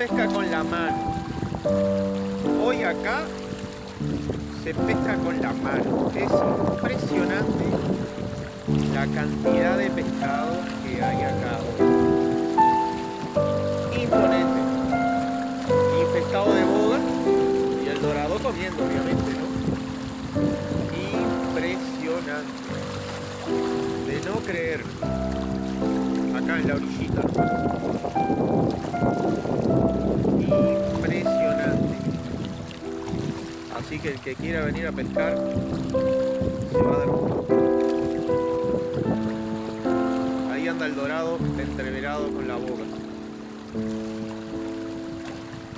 pesca con la mano. Hoy acá se pesca con la mano. Es impresionante la cantidad de pescado que hay acá Imponente. Infestado de boga y el dorado comiendo, obviamente, ¿no? Impresionante. De no creer. Acá en la orillita. Que el que quiera venir a pescar se va a dar Ahí anda el dorado entreverado con la boca.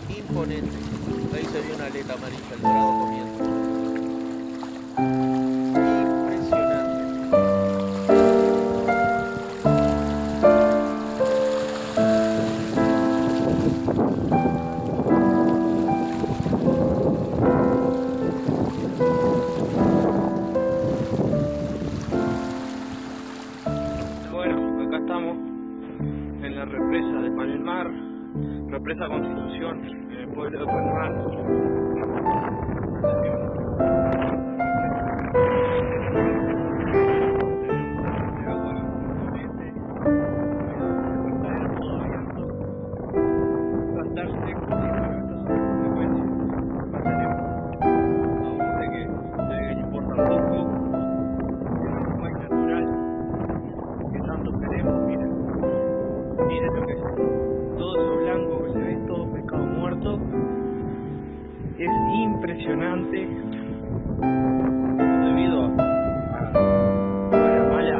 Imponente. Ahí se ve una aleta amarilla, el dorado comiendo. Represa Constitución en el pueblo de Palmar. impresionante debido a, la mala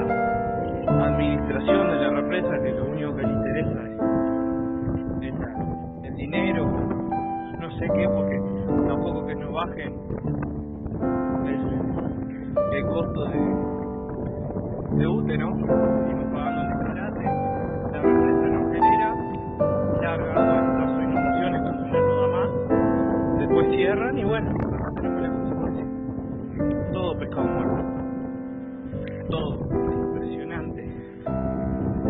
administración de la represa que lo único que le interesa es, el dinero, no sé qué, porque tampoco que no bajen el, costo de, de UTE, ¿no? Seguimos todo pescado muerto. Todo. Impresionante.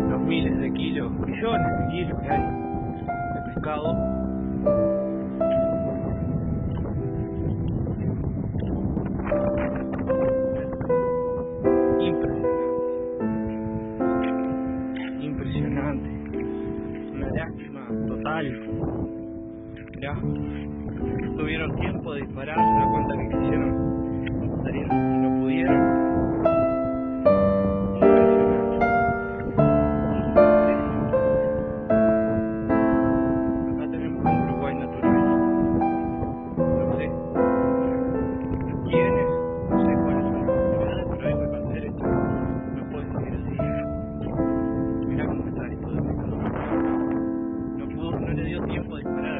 Los miles de kilos, millones de kilos que hay de pescado. Impresionante. Impresionante. Una lástima total. Tuvieron tiempo de disparar, da cuenta que quisieron salir y no pudieron. dan lluvia, dan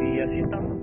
y así estamos.